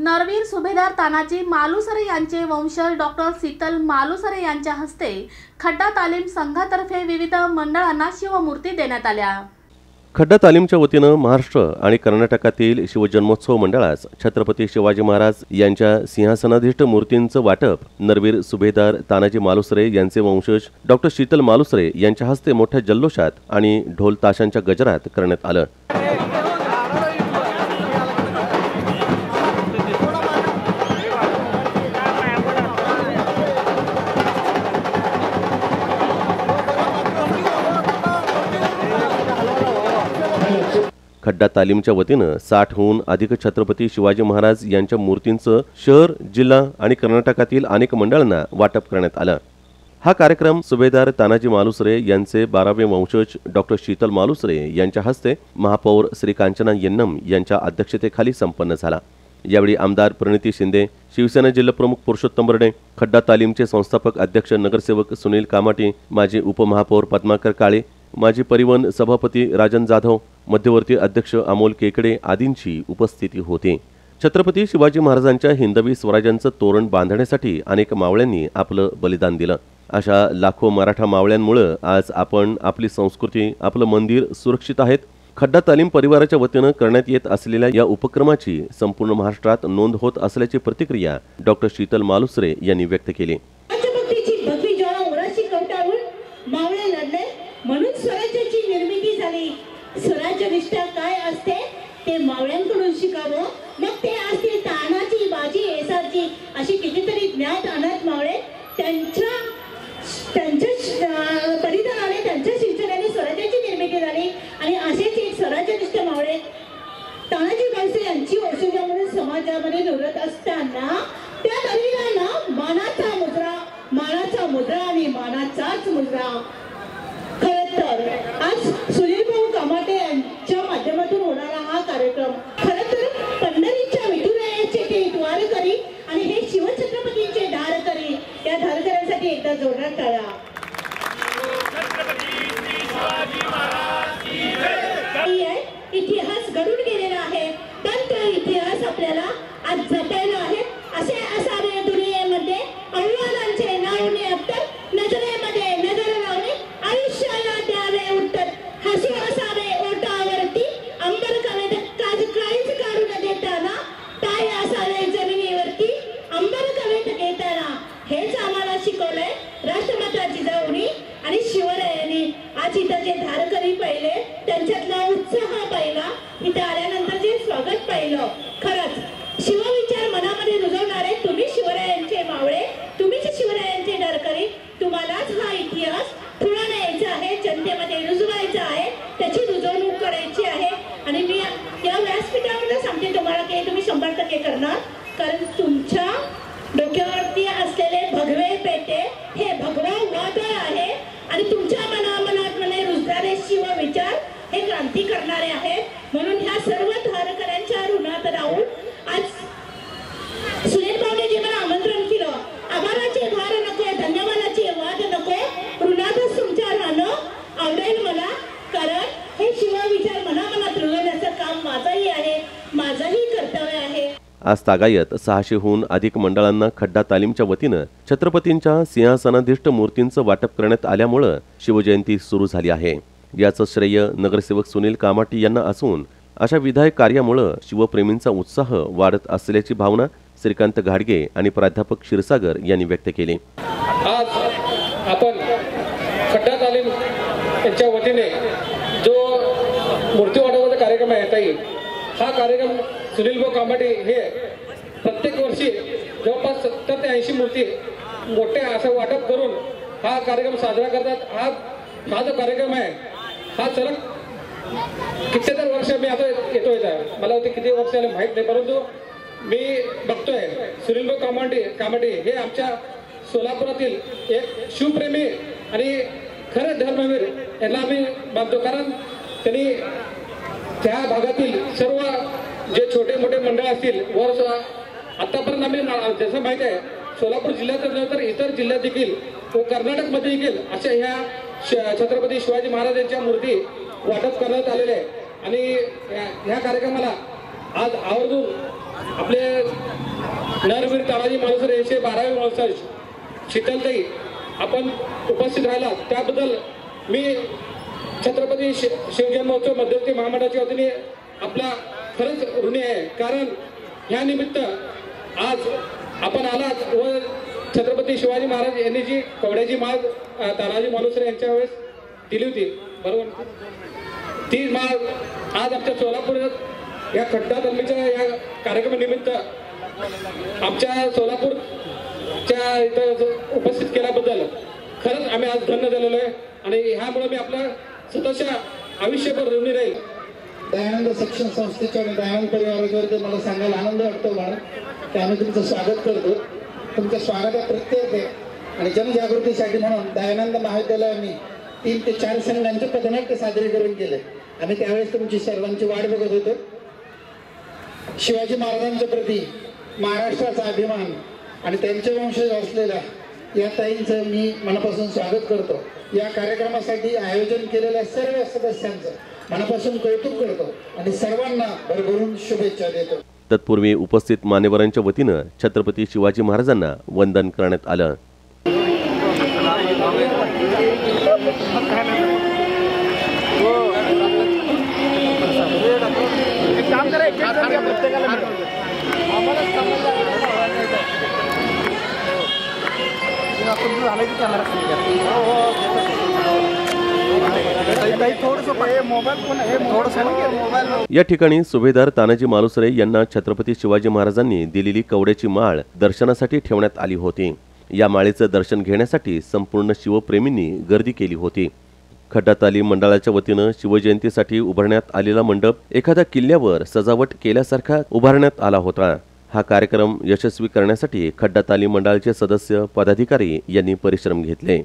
नरवीर सुभेदार तानाजी मालुसरे यांचे वंशज डॉक्टर शीतल मालुसरे यांच्या हस्ते खड्डा तालीम संघातर्फे विविध मंडळांना शिवमूर्ती देण्यात आल्या. खड्डा तालीमच्या वतीनं महाराष्ट्र आणि कर्नाटकातील शिवजन्मोत्सव मंडळास छत्रपती शिवाजी महाराज यांच्या सिंहासनाधिष्ठ मूर्तींचं वाटप नरवीर सुभेदार तानाजी मालुसरे यांचे वंशज डॉक्टर शीतल मालुसरे यांच्या हस्ते मोठ्या जल्लोषात आणि ढोल ताशांच्या गजरात करण्यात आलं. खड्डा तालीमच्या वतीनं साठहून अधिक छत्रपती शिवाजी महाराज यांच्या मूर्तींचं शहर जिल्हा आणि कर्नाटकातील अनेक मंडळांना वाटप करण्यात आलं. हा कार्यक्रम सुभेदार तानाजी मालुसरे यांचे बारावे वंशज डॉक्टर शीतल मालुसरे यांच्या हस्ते महापौर श्री कांचना येन्नम यांच्या अध्यक्षतेखाली संपन्न झाला. यावेळी आमदार प्रणिती शिंदे शिवसेना जिल्हाप्रमुख पुरुषोत्तम बर्डे खड्डा तालीमचे संस्थापक अध्यक्ष नगरसेवक सुनील कामाटे माजी उपमहापौर पद्माकर काळे माजी परिवहन सभापती राजन जाधव मध्यवर्ती अध्यक्ष अमोल केकडे आदींची उपस्थिती होती. छत्रपती शिवाजी महाराजांच्या हिंदवी स्वराज्यांचं तोरण बांधण्यासाठी अनेक मावळ्यांनी आपलं बलिदान दिलं. अशा लाखो मराठा मावळ्यांमुळं आज आपण आपली संस्कृती आपलं मंदिर सुरक्षित आहेत. खड्डा तालीम परिवाराच्या वतीनं करण्यात येत असलेल्या या उपक्रमाची संपूर्ण महाराष्ट्रात नोंद होत असल्याची प्रतिक्रिया डॉक्टर शीतल मालुसरे यांनी व्यक्त केली. म्हणून स्वराज्याची निर्मिती झाली. स्वराज्य निष्ठा काय असते? ते मावळ्यांकडून शिकावं. मग ते असते तानाची बाजी एसाची अशी कितीतरी ज्ञात अनाथ मावळे त्यांच्या त्यांच्या परिधानाने त्यांच्या शिक्षणाने स्वराज्याची निर्मिती झाली. आणि असेच एक स्वराज्यनिष्ठ मावळे. तानाजी मालसे यांची वंशजा म्हणून समाजामध्ये निवडत असताना त्या तरुणांना मानाचा मुद्रा मानाचा मुद्रा आणि मानाचाच मुद्रा खर तर आज सुनील भाऊ कामाटे यांच्या माध्यमातून होणारा हा कार्यक्रम खर तर पंढरीच्या विठुरायाचे ते द्वारकरी आणि हे शिवछत्रपतींचे धारकरी या धारकऱ्यांसाठी एकदा जोरदार टाळा ही आहे, इतिहास घडून गेलेला आहे पण तो इतिहास आपल्याला आज जपायला आहे. असे असावे दुनियेमध्ये. आव्हानांचे नावने अत्तर नजरेमध्ये नजर लावणे आयुष्याला द्यावे उत्तर. हसू असावे ओटावरती अंबर कवेत काहीच काढू न देताना टाय असावे जमिनीवरती अंबर कवेत घेताना हेच आम्हाला शिकवलंय राष्ट्रमाता जिजाऊनी आणि शिवरायांनी. आज इथं जे धारकरी पाहिले त्यांच्यातला उत्साह पाहिला इथं आल्यानंतर current आज तागायत सहाशेहून अधिक मंडळांना खड्डा तालीमच्या वतीनं छत्रपतींच्या सिंहासनाधिष्ठ मूर्तींचं वाटप करण्यात आल्यामुळं शिवजयंती सुरू झाली आहे. याचं श्रेय नगरसेवक सुनील कामाटी यांना असून अशा विधायक कार्यामुळं शिवप्रेमींचा उत्साह वाढत असल्याची भावना श्रीकांत घाडगे आणि प्राध्यापक क्षीरसागर यांनी व्यक्त केली. आज आपण खड्डा तालीम यांच्या वतीने जो मूर्ती वाटपाचा कार्यक्रम आहे ताई हा कार्यक्रम सुनील भाऊ कांबाटे हे प्रत्येक वर्षी जवळपास सत्तर ते ऐंशी मूर्ती मोठे असं वाटप करून हा कार्यक्रम साजरा करतात हा हा जो कार्यक्रम आहे हा सलग कित्येतर वर्ष मी आता येतोय इथं. मला ते किती वर्ष आले माहीत नाही परंतु मी बघतोय सुनील भाऊ कामाटे कामाटे हे आमच्या सोलापुरातील एक शिवप्रेमी आणि खरं धर्मवीर यांना आम्ही मानतो कारण त्यांनी त्या भागातील सर्व जे छोटे मोठे मंडळ असतील वर आतापर्यंत आम्ही जसं माहीत आहे सोलापूर जिल्ह्यातच नव्हे तर इतर जिल्ह्यात देखील व कर्नाटकमध्ये देखील अशा ह्या श- छत्रपती शिवाजी महाराजांच्या मूर्ती वाटप करण्यात आलेल्या आहे आणि ह्या- ह्या कार्यक्रमाला आज आवर्जून आपले नरवीर तानाजी मालुसरे यांचे बारावे महोत्सव शीतलताई आपण उपस्थित राहिला त्याबद्दल मी छत्रपती शि मध्यवर्ती महामंडळाच्या वतीने आपला खरंच ऋणी आहे. कारण या निमित्त आज आपण आलात व छत्रपती शिवाजी महाराज यांनी जी कवड्याची माग तानाजी मालुसरे यांच्या वेळेस दिली होती बरोबर? ती माग आज आमच्या सोलापूर या खड्डा दरम्यानच्या या कार्यक्रमानिमित्त आमच्या सोलापूरच्या इथं उपस्थित केल्याबद्दल खरंच आम्ही आज धन्य झालेलो आहे. आणि ह्यामुळे मी आपल्या स्वतःच्या आयुष्यभर ऋणी राहील. दयानंद शिक्षण संस्थेच्या आणि दयानंद परिवाराच्या मला सांगायला आनंद वाटतो मॅडम की आम्ही तुमचं स्वागत करतो. तुमच्या स्वागतात प्रत्येक आहे आणि जनजागृतीसाठी म्हणून दयानंद महाविद्यालयाने तीन ते चार संघांचे पथनाट्य सादरीकरण केले. आम्ही त्यावेळेस तुमची सर्वांची वाट बघत होतो. शिवाजी महाराजांच्या प्रती महाराष्ट्राचा अभिमान आणि त्यांचे वंशज असलेल्या या ताईंचं मी मनापासून स्वागत करतो. या कार्यक्रमासाठी आयोजन केलेल्या सर्व सदस्यांचं मनापासून कौतुक करतो आणि सर्वांना भरभरून शुभेच्छा देतो. तत्पूर्वी उपस्थित मान्यवरांच्या वतीनं छत्रपती शिवाजी महाराजांना वंदन करण्यात आलं. या ठिकाणी सुभेदार तानाजी मालुसरे यांना छत्रपती शिवाजी महाराजांनी दिलेली कवड्याची माळ दर्शनासाठी ठेवण्यात आली होती. या माळेचं दर्शन घेण्यासाठी संपूर्ण शिवप्रेमींनी गर्दी केली होती. खड्डा तालीम मंडळाच्या वतीनं शिवजयंतीसाठी उभारण्यात आलेला मंडप एखाद्या किल्ल्यावर सजावट केल्यासारखा उभारण्यात आला होता. हा कार्यक्रम यशस्वी करण्यासाठी खड्डा तालीम मंडळाचे सदस्य पदाधिकारी यांनी परिश्रम घेतले.